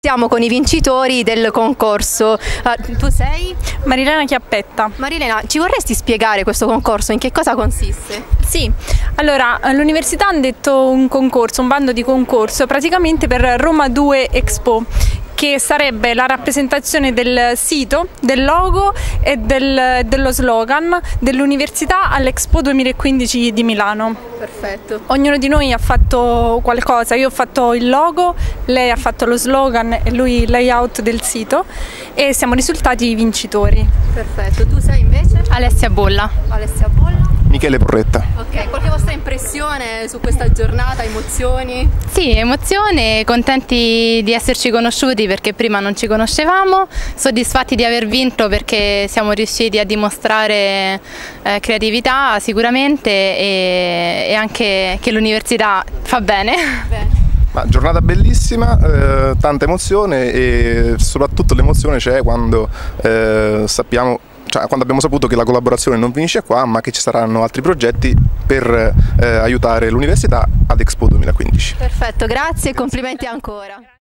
siamo con i vincitori del concorso. Uh, tu sei? Marilena Chiappetta. Marilena, ci vorresti spiegare questo concorso? In che cosa consiste? Sì, allora l'università ha detto un concorso, un bando di concorso praticamente per Roma 2 Expo che sarebbe la rappresentazione del sito, del logo e del, dello slogan dell'università all'Expo 2015 di Milano. Perfetto. Ognuno di noi ha fatto qualcosa, io ho fatto il logo, lei ha fatto lo slogan e lui il layout del sito e siamo risultati vincitori. Perfetto, tu sei invece? Alessia Bolla. Alessia Bolla. Michele Porretta. Ok, qualche vostra impressione su questa giornata, emozioni? Sì, emozione, contenti di esserci conosciuti perché prima non ci conoscevamo, soddisfatti di aver vinto perché siamo riusciti a dimostrare eh, creatività sicuramente e, e, anche che l'università fa bene. bene. Ma giornata bellissima, eh, tanta emozione e soprattutto l'emozione c'è quando eh, sappiamo cioè, quando abbiamo saputo che la collaborazione non finisce qua, ma che ci saranno altri progetti per eh, aiutare l'università ad Expo 2015. Perfetto, grazie e complimenti ancora.